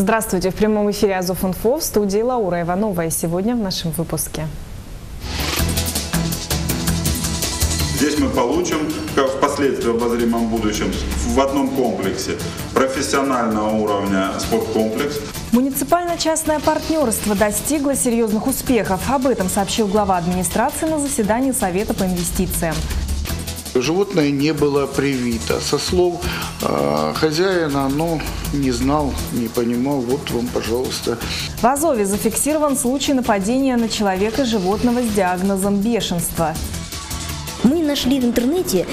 Здравствуйте! В прямом эфире Азов Инфо в студии Лаура Иванова. И сегодня в нашем выпуске. Здесь мы получим, впоследствии в обозримом будущем, в одном комплексе профессионального уровня спорткомплекс. Муниципально-частное партнерство достигло серьезных успехов. Об этом сообщил глава администрации на заседании Совета по инвестициям. Животное не было привито. Со слов э, хозяина, оно не знал, не понимал. Вот вам, пожалуйста. В Азове зафиксирован случай нападения на человека животного с диагнозом бешенства. Мы нашли в интернете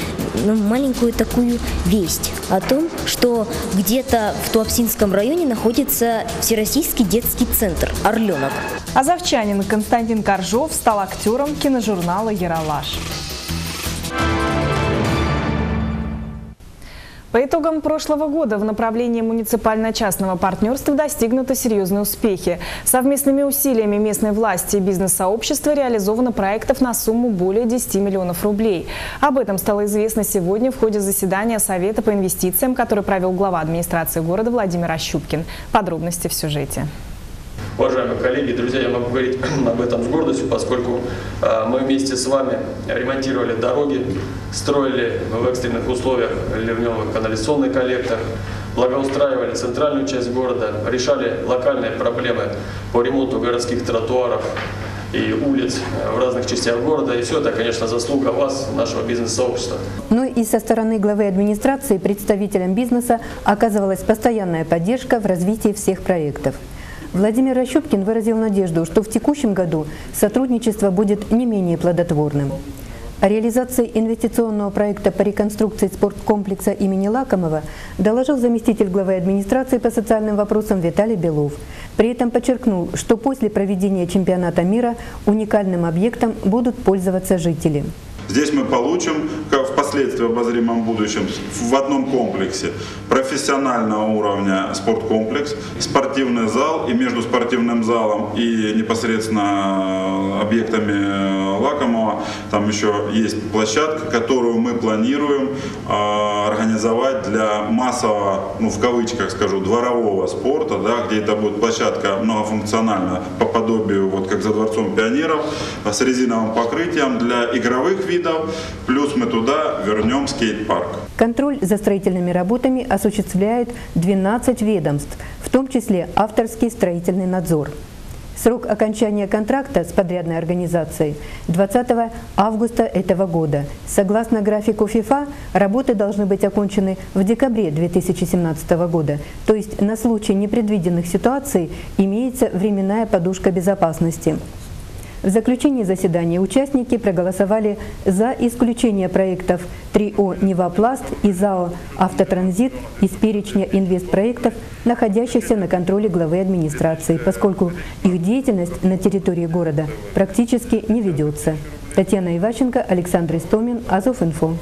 ну, маленькую такую весть о том, что где-то в Туапсинском районе находится Всероссийский детский центр «Орленок». Азовчанин Константин Коржов стал актером киножурнала «Яралаш». По итогам прошлого года в направлении муниципально-частного партнерства достигнуты серьезные успехи. Совместными усилиями местной власти и бизнес-сообщества реализовано проектов на сумму более 10 миллионов рублей. Об этом стало известно сегодня в ходе заседания Совета по инвестициям, который провел глава администрации города Владимир Ощупкин. Подробности в сюжете. Уважаемые коллеги, друзья, я могу говорить об этом с гордостью, поскольку а, мы вместе с вами ремонтировали дороги, строили в экстренных условиях ливневый канализационный коллектор, благоустраивали центральную часть города, решали локальные проблемы по ремонту городских тротуаров и улиц в разных частях города. И все это, конечно, заслуга вас, нашего бизнес-сообщества. Ну и со стороны главы администрации представителям бизнеса оказывалась постоянная поддержка в развитии всех проектов. Владимир Рощупкин выразил надежду, что в текущем году сотрудничество будет не менее плодотворным. О реализации инвестиционного проекта по реконструкции спорткомплекса имени Лакомова доложил заместитель главы администрации по социальным вопросам Виталий Белов. При этом подчеркнул, что после проведения чемпионата мира уникальным объектом будут пользоваться жители. Здесь мы получим, впоследствии в обозримом будущем, в одном комплексе. Профессионального уровня спорткомплекс, спортивный зал и между спортивным залом и непосредственно объектами Лакомова там еще есть площадка, которую мы планируем э, организовать для массового, ну в кавычках скажу, дворового спорта, да, где это будет площадка многофункциональная по подобию, вот как за Дворцом пионеров, с резиновым покрытием для игровых видов, плюс мы туда вернем скейт-парк. Контроль за строительными работами осуществляет 12 ведомств, в том числе авторский строительный надзор. Срок окончания контракта с подрядной организацией 20 августа этого года. Согласно графику ФИФА, работы должны быть окончены в декабре 2017 года. То есть на случай непредвиденных ситуаций имеется временная подушка безопасности. В заключении заседания участники проголосовали за исключение проектов ЗАО «Невапласт» и ЗАО «Автотранзит» из перечня инвестпроектов, находящихся на контроле главы администрации, поскольку их деятельность на территории города практически не ведется. Татьяна Иващенко, Александр Истомин, Азов-Инфо.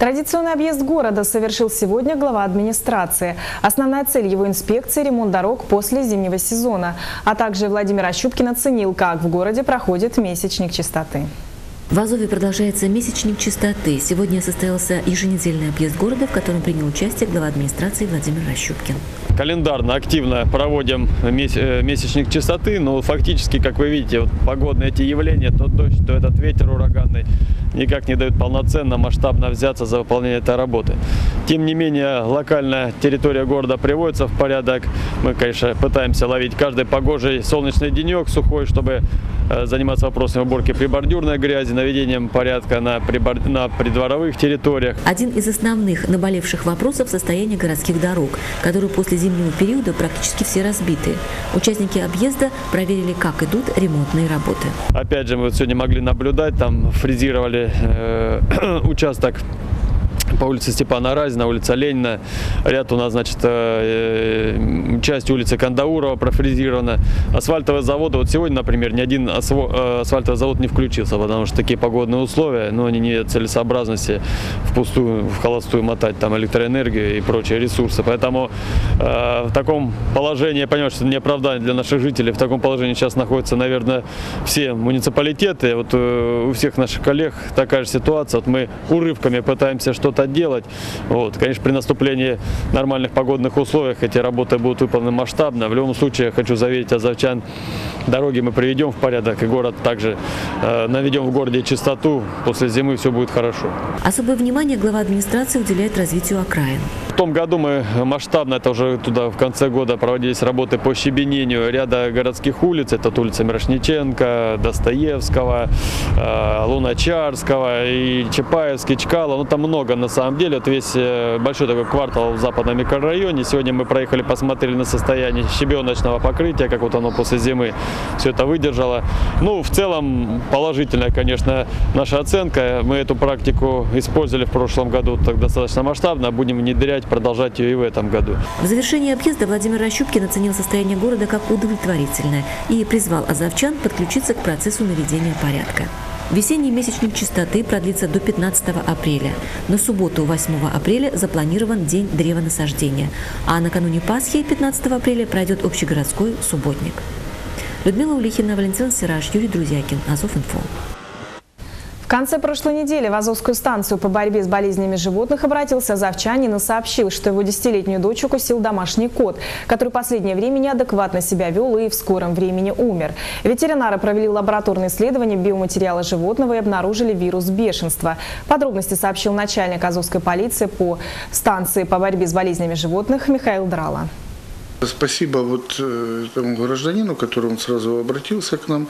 Традиционный объезд города совершил сегодня глава администрации. Основная цель его инспекции – ремонт дорог после зимнего сезона. А также Владимир Ощупкин оценил, как в городе проходит месячник чистоты. В Азове продолжается месячник чистоты. Сегодня состоялся еженедельный объезд города, в котором принял участие глава администрации Владимир Рощупкин. Календарно, активно проводим э, месячник чистоты, но фактически, как вы видите, вот погодные эти явления, то дождь, то этот ветер ураганный, никак не дают полноценно, масштабно взяться за выполнение этой работы. Тем не менее, локальная территория города приводится в порядок. Мы, конечно, пытаемся ловить каждый погожий солнечный денек, сухой, чтобы э, заниматься вопросами уборки прибордюрной грязи, наведением порядка на, прибор... на придворовых территориях. Один из основных наболевших вопросов – состояние городских дорог, которые после зимнего периода практически все разбиты. Участники объезда проверили, как идут ремонтные работы. Опять же, мы вот сегодня могли наблюдать, там фрезировали э, участок по улице Степана Разина, улица Ленина. Ряд у нас, значит, э, э, часть улицы Кандаурова профрезирована. Асфальтовые заводы, вот сегодня, например, ни один э, асфальтовый завод не включился, потому что такие погодные условия, но они не целесообразности в пустую, в холостую мотать там электроэнергию и прочие ресурсы. Поэтому в таком положении, я понимаю, что это не оправдание для наших жителей, в таком положении сейчас находятся, наверное, все муниципалитеты. Вот у всех наших коллег такая же ситуация. Вот мы урывками пытаемся что-то это делать. Вот. Конечно, при наступлении нормальных погодных условиях эти работы будут выполнены масштабно. В любом случае, я хочу заверить азовчан, дороги мы приведем в порядок, и город также э, наведем в городе чистоту. После зимы все будет хорошо. Особое внимание глава администрации уделяет развитию окраин. В том году мы масштабно, это уже туда в конце года проводились работы по щебенению ряда городских улиц. Это улица Мирошниченко, Достоевского, э, Луначарского и Чапаевский, Чкала. Ну там много на самом деле. Это весь э, большой такой квартал в западном микрорайоне. Сегодня мы проехали, посмотрели на состояние щебеночного покрытия, как вот оно после зимы все это выдержало. Ну, в целом положительная, конечно, наша оценка. Мы эту практику использовали в прошлом году так достаточно масштабно. Будем внедрять, продолжать ее и в этом году. В завершении объезда Владимир Ощупкин оценил состояние города как удовлетворительное и призвал азовчан подключиться к процессу наведения порядка. Весенний месячник чистоты продлится до 15 апреля. На субботу 8 апреля запланирован день древонасаждения, а накануне Пасхи 15 апреля пройдет общегородской субботник. Людмила Улихина, Валентин Сираж, Юрий Друзякин, Азов.Инфо. В конце прошлой недели в Азовскую станцию по борьбе с болезнями животных обратился завчанин и сообщил, что его десятилетнюю дочь укусил домашний кот, который последнее время неадекватно себя вел и в скором времени умер. Ветеринары провели лабораторные исследования биоматериала животного и обнаружили вирус бешенства. Подробности сообщил начальник Азовской полиции по станции по борьбе с болезнями животных Михаил Драла. Спасибо вот э, этому гражданину, который он сразу обратился к нам.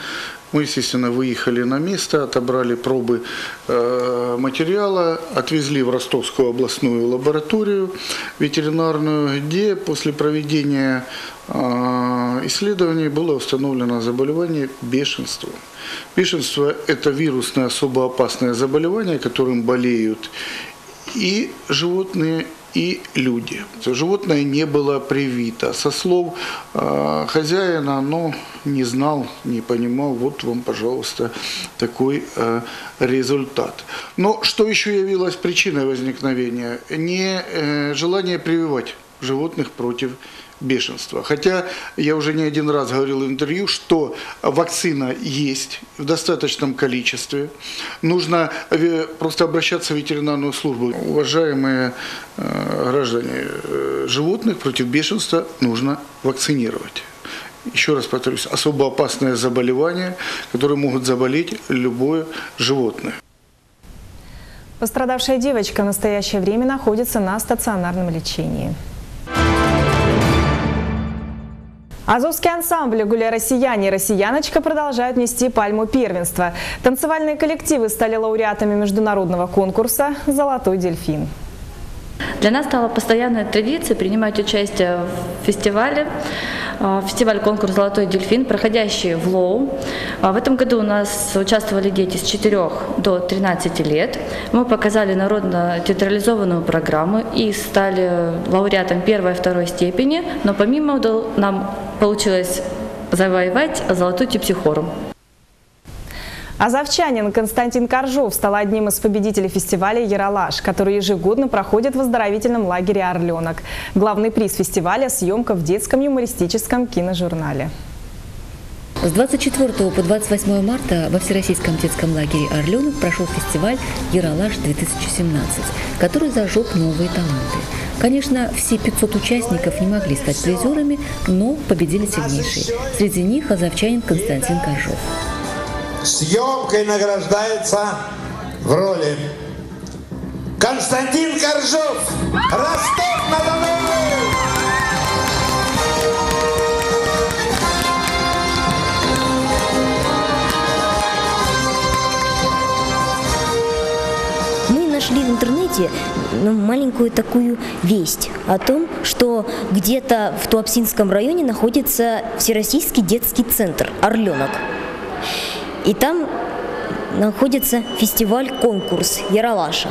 Мы, естественно, выехали на место, отобрали пробы э, материала, отвезли в Ростовскую областную лабораторию ветеринарную, где после проведения э, исследований было установлено заболевание бешенством. Бешенство – это вирусное особо опасное заболевание, которым болеют и животные, и люди. Животное не было привито. Со слов э, хозяина, оно не знал, не понимал. Вот вам, пожалуйста, такой э, результат. Но что еще явилось причиной возникновения? Не э, желание прививать животных против бешенства. Хотя я уже не один раз говорил в интервью, что вакцина есть в достаточном количестве. Нужно э, просто обращаться в ветеринарную службу. Уважаемые э, граждане, э, животных против бешенства нужно вакцинировать. Еще раз повторюсь, особо опасное заболевание, которое могут заболеть любое животное. Пострадавшая девочка в настоящее время находится на стационарном лечении. Азовский ансамбль «Гуля россияне» и «Россияночка» продолжают нести пальму первенства. Танцевальные коллективы стали лауреатами международного конкурса «Золотой дельфин». Для нас стала постоянной традицией принимать участие в фестивале, э, фестиваль-конкурс «Золотой дельфин», проходящий в Лоу. А в этом году у нас участвовали дети с 4 до 13 лет. Мы показали народно-театрализованную программу и стали лауреатом первой и второй степени, но помимо нам получилось завоевать золотую типсихору. Азовчанин Константин Коржов стал одним из победителей фестиваля «Яралаш», который ежегодно проходит в оздоровительном лагере «Орленок». Главный приз фестиваля – съемка в детском юмористическом киножурнале. С 24 по 28 марта во Всероссийском детском лагере «Орленок» прошел фестиваль «Яралаш-2017», который зажег новые таланты. Конечно, все 500 участников не могли стать призерами, но победили сильнейшие. Среди них азовчанин Константин Коржов съемкой награждается в роли Константин Коржов, Ростов-на-Дону! Нашли в интернете ну, маленькую такую весть о том, что где-то в Туапсинском районе находится Всероссийский детский центр «Орленок». И там находится фестиваль-конкурс Яралаша.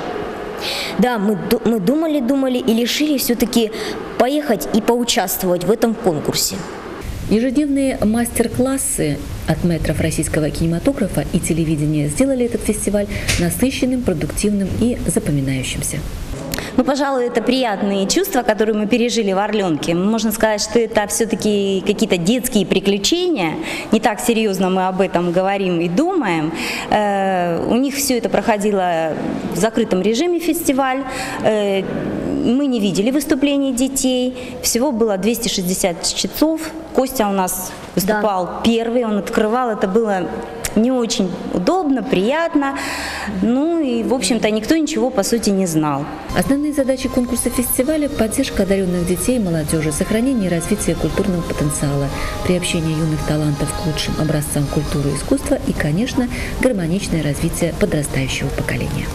Да, мы, мы думали, думали и решили все-таки поехать и поучаствовать в этом конкурсе. Ежедневные мастер-классы от метров российского кинематографа и телевидения сделали этот фестиваль насыщенным, продуктивным и запоминающимся. Ну, пожалуй, это приятные чувства, которые мы пережили в Орленке. Можно сказать, что это все-таки какие-то детские приключения. Не так серьезно мы об этом говорим и думаем. Э, у них все это проходило в закрытом режиме фестиваль. Э, мы не видели выступлений детей. Всего было 260 часов. Костя у нас выступал первый, он открывал. Это было не очень удобно, приятно. Ну и, в общем-то, никто ничего, по сути, не знал. Основные задачи конкурса фестиваля – поддержка одаренных детей и молодежи, сохранение и развитие культурного потенциала, приобщение юных талантов к лучшим образцам культуры и искусства и, конечно, гармоничное развитие подрастающего поколения.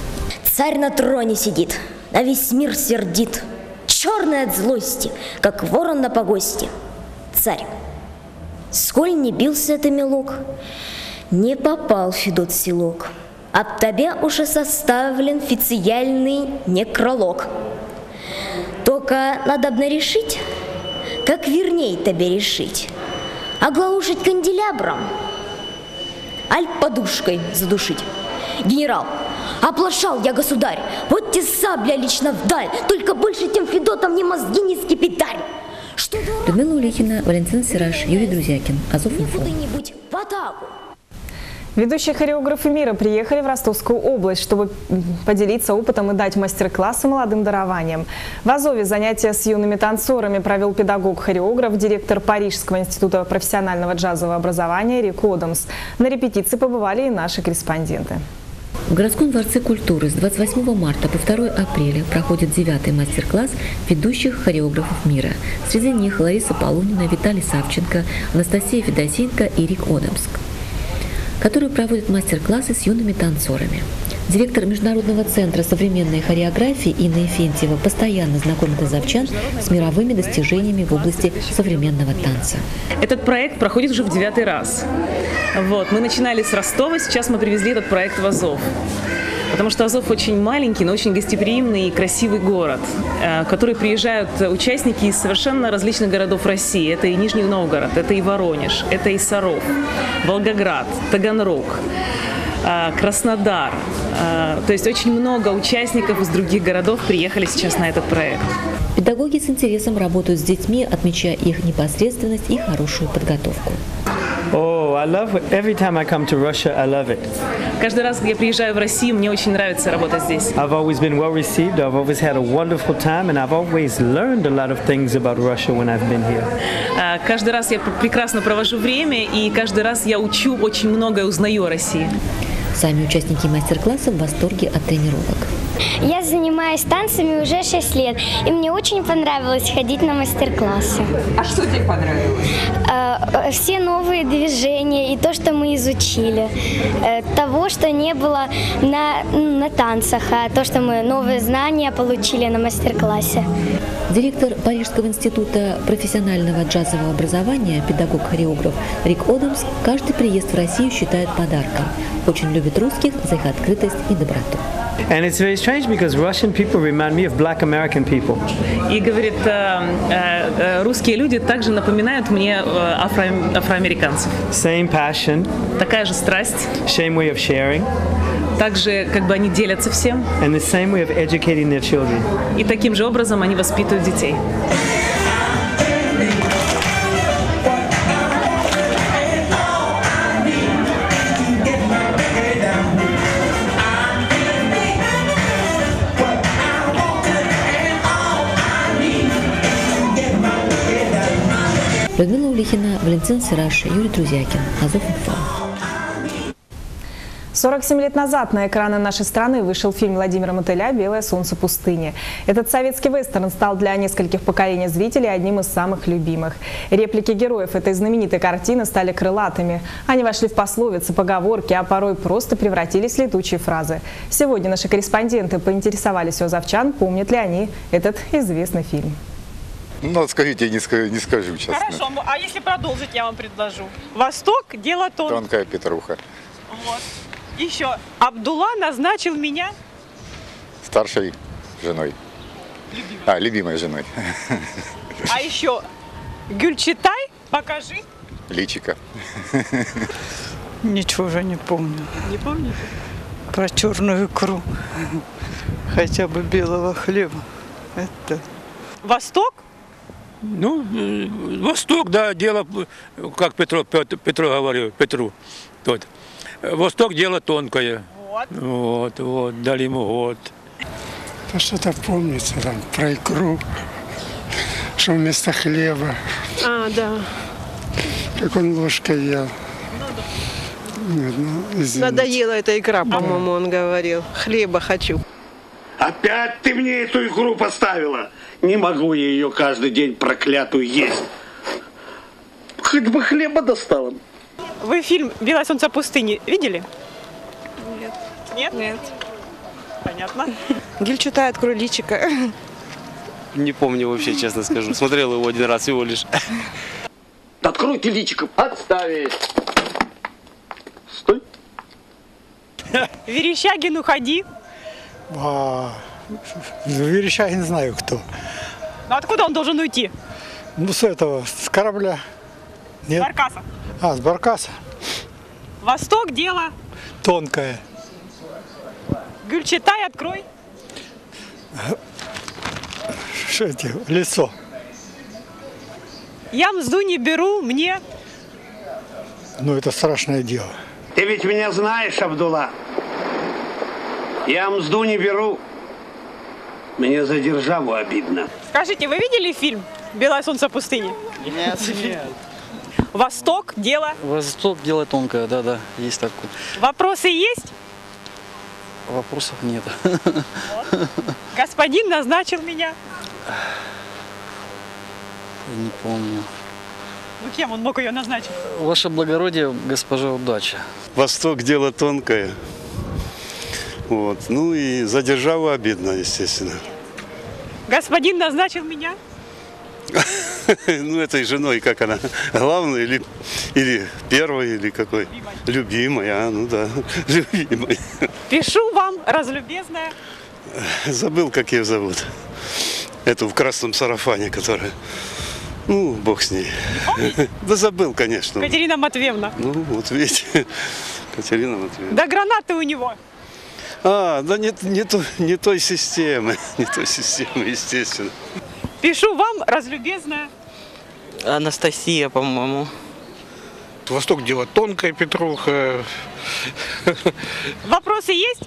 Царь на троне сидит, а весь мир сердит, черный от злости, как ворон на погосте. Царь, сколь не бился ты мелок, не попал Федот селок. От тебя уже составлен официальный некролог. Только надо бы решить, как верней тебе решить. Оглаушить канделябром, аль подушкой задушить. Генерал, оплошал я, государь, вот те сабля лично вдаль, только больше тем Федотом не мозги не скипидарь. Что Людмила Улихина, Валентин Сираж, Юрий Друзякин. Азов инфо. куда-нибудь в атаку. Ведущие хореографы мира приехали в Ростовскую область, чтобы поделиться опытом и дать мастер-классы молодым дарованием. В Азове занятия с юными танцорами провел педагог-хореограф, директор Парижского института профессионального джазового образования Рик Одамс. На репетиции побывали и наши корреспонденты. В городском дворце культуры с 28 марта по 2 апреля проходит девятый мастер-класс ведущих хореографов мира. Среди них Лариса Полунина, Виталий Савченко, Анастасия Федосеенко и Рик Одамск которые проводят мастер-классы с юными танцорами. Директор Международного центра современной хореографии Инна Ефентьева постоянно знакомит азовчан с мировыми достижениями в области современного танца. Этот проект проходит уже в девятый раз. Вот. Мы начинали с Ростова, сейчас мы привезли этот проект в Азов. Потому что Азов очень маленький, но очень гостеприимный и красивый город, э, в который приезжают участники из совершенно различных городов России. Это и Нижний Новгород, это и Воронеж, это и Саров, Волгоград, Таганрог. э, Краснодар. Э, То есть очень много участников из других городов приехали сейчас на этот проект. Педагоги с интересом работают с детьми, отмечая их непосредственность и хорошую подготовку. Oh, I love it. Every time I come to Russia, I love it. Каждый раз, когда я приезжаю в Россию, мне очень нравится работать здесь. I've always been well received. I've always had a wonderful time, and I've always learned a lot of things about Russia when I've been here. А, Каждый раз я пр- прекрасно провожу время, и каждый раз я учу очень многое, узнаю о России. Сами участники мастер-класса в восторге от тренировок. Я занимаюсь танцами уже 6 лет, и мне очень понравилось ходить на мастер-классы. А что тебе понравилось? Э, э, Все новые движения и то, что мы изучили. Э, Того, что не было на, на танцах, а то, что мы новые знания получили на мастер-классе. Директор Парижского института профессионального джазового образования, педагог-хореограф Рик Одамс каждый приезд в Россию считает подарком. Очень любит русских за их открытость и доброту. And it's very strange because Russian people remind me of black American people. И говорит, э, э, э, русские люди также напоминают мне афро- афроамериканцев. Same passion, Такая же страсть, same way of sharing, также как бы они делятся всем, and the same way of educating their children. и таким же образом они воспитывают детей. Валентин Сираш, Юрий Друзякин. Азов инфо. 47 лет назад на экраны нашей страны вышел фильм Владимира Мотыля «Белое солнце пустыни». Этот советский вестерн стал для нескольких поколений зрителей одним из самых любимых. Реплики героев этой знаменитой картины стали крылатыми. Они вошли в пословицы, поговорки, а порой просто превратились в летучие фразы. Сегодня наши корреспонденты поинтересовались у завчан, помнят ли они этот известный фильм. Ну, скажите, не скажу, не скажу честно. Хорошо, а если продолжить, я вам предложу. Восток, дело тонкое. Тонкая Петруха. Вот. Еще. Абдулла назначил меня Старшей женой. А, любимой женой. А еще Гюльчатай, покажи. Личика. Ничего уже не помню. Не помните? Про черную икру. Хотя бы белого хлеба. Это... Восток? Ну, Восток, да, дело, как Петро, Петр, Петро говорил, Петру, тот. Восток дело тонкое. Вот. Вот, вот, дали ему год. Да что-то помнится там про икру, что вместо хлеба, А, да. как он ложкой ел. Нет, ну, извините. Надоела эта икра, по-моему, он говорил. Хлеба хочу. Опять ты мне эту игру поставила? Не могу я ее каждый день проклятую есть. Хоть бы хлеба достала. Вы фильм «Белое солнце пустыни» видели? Нет. Нет? Нет. Понятно. Гильчута, открой личика. Не помню вообще, честно скажу. Смотрел его один раз всего лишь. Открой ты личиком. Отставить. Верещагин, уходи. А, Верещагин знаю кто. Ну откуда он должен уйти? Ну, с этого, с корабля. Нет? С Баркаса. А, с баркаса. Восток, дело. Тонкое. Гюльчатай, открой. Что это? Лицо. Я мзду не беру, мне. Ну, это страшное дело. Ты ведь меня знаешь, Абдулла. Я мзду не беру. Мне за державу обидно. Скажите, вы видели фильм «Белое солнце пустыни»? Нет, нет. Восток, дело. Восток дело тонкое, да-да, есть такое. Вопросы есть? Вопросов нет. Господин назначил меня. Не помню. Ну кем он мог ее назначить? Ваше благородие, госпожа удача. Восток дело тонкое. Вот. Ну и за державу обидно, естественно. Господин назначил меня. Ну, этой женой, как она, главной или, или первой, или какой? Любимой, а, ну да, любимой. Пишу вам, разлюбезная. Забыл, как ее зовут. Эту в красном сарафане, которая... Ну, бог с ней. Да забыл, конечно. Катерина Матвеевна. Ну, вот видите, Катерина Матвеевна. Да гранаты у него. А, да не, не, то, не той системы, не той системы, естественно. Пишу вам, разлюбезная. Анастасия, по-моему. Восток дело тонкое, Петруха. Вопросы есть?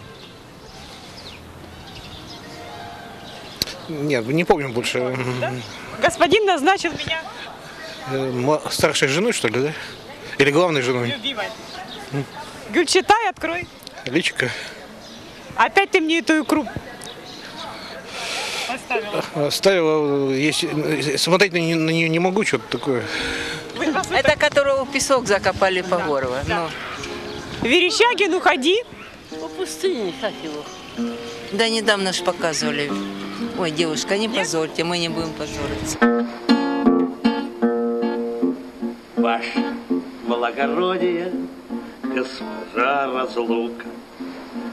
Нет, не помню больше. Господин назначил меня Э, Старшей женой, что ли, да? Или главной женой? любимой. Гюльчатай, открой. Личика. Опять ты мне эту икру поставила. Ставила, если, смотреть на, на нее не могу, что-то такое. Это которого песок закопали по горло. Ну. Верещагин, уходи. По пустыне, как его? Да недавно ж показывали. Ой, девушка, не позорьте, мы не будем позориться. Ваше благородие, госпожа разлука,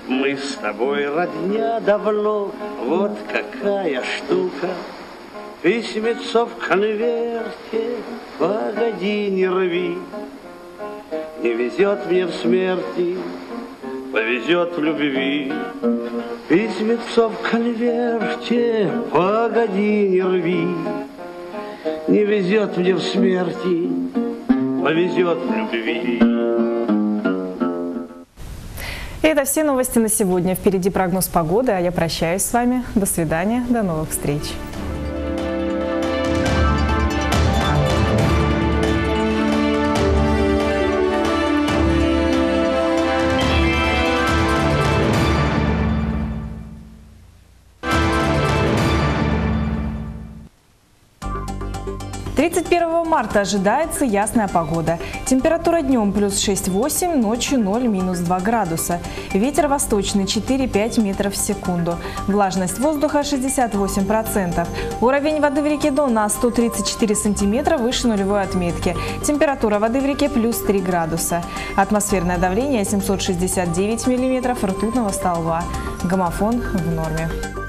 мы с тобой родня давно, вот какая штука. Письмецо в конверте, погоди, не рви. Не везет мне в смерти, повезет в любви. Письмецо в конверте, погоди, не рви. Не везет мне в смерти, повезет в любви. И это все новости на сегодня. Впереди прогноз погоды, а я прощаюсь с вами. До свидания, до новых встреч. Тридцать первого марта ожидается ясная погода. Температура днем плюс 6-8, ночью 0, минус 2 градуса. Ветер восточный 4-5 метров в секунду. Влажность воздуха 68%. Уровень воды в реке Дон на 134 сантиметра выше нулевой отметки. Температура воды в реке плюс 3 градуса. Атмосферное давление 769 миллиметров ртутного столба. Гомофон в норме.